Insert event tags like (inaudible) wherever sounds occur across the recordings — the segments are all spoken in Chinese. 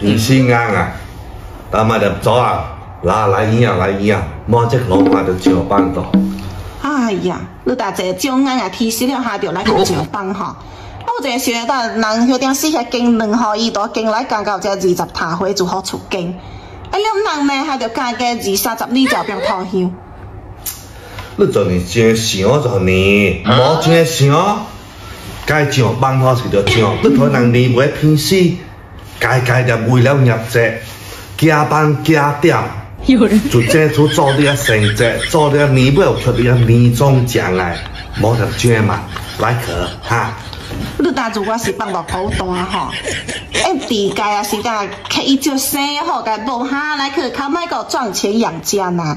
提心安啊，但嘛就走啊，来来营养来营养，莫只老嘛就上班到。哎呀，你大姐将俺啊提醒了下就来去上班吼。我这学到人有点四下经两号伊多经来刚到这二十他岁就好出经，哎，你人呢还就加个二三十二就变退休。你做你真想做你，莫真想。该上班好是就上，你可能你袂偏死，该该就为了业绩，加班加点，就这出做啲成绩，(laughs) 做啲年尾出啲年终奖来，冇得捐嘛，来去哈。你当初我是放到口单吼，哎，地界啊是甲开一就生好，该无下来去靠卖个赚钱养家呐。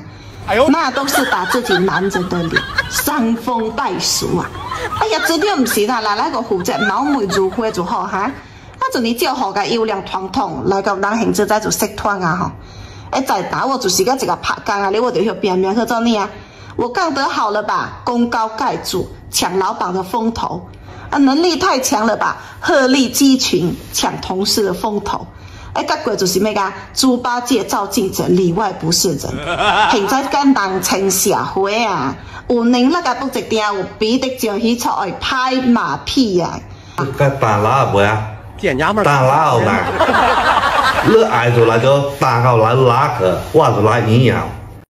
那都是把自己男人的脸 (laughs) 伤风败俗啊！哎呀，这点不是啦，来那个负责貌美如花就好哈。那就你叫好个优良传统来个男行子在做社团啊吼。哎，再打我就是个一个拍工啊，你我就要变面去做你啊。我干得好了吧，功高盖主，抢老板的风头啊，能力太强了吧，鹤立鸡群，抢同事的风头。哎，结果就是咩噶？猪八戒照镜子，里外不是人。(laughs) 现在跟人情社会啊，有能那个不值得，有比的上去出来拍马屁啊。该打哪不呀？见娘们打哪呢？(laughs) 你爱就来就打到来哪去，我是来营养。